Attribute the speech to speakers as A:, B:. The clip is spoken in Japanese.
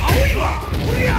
A: 青いわこれや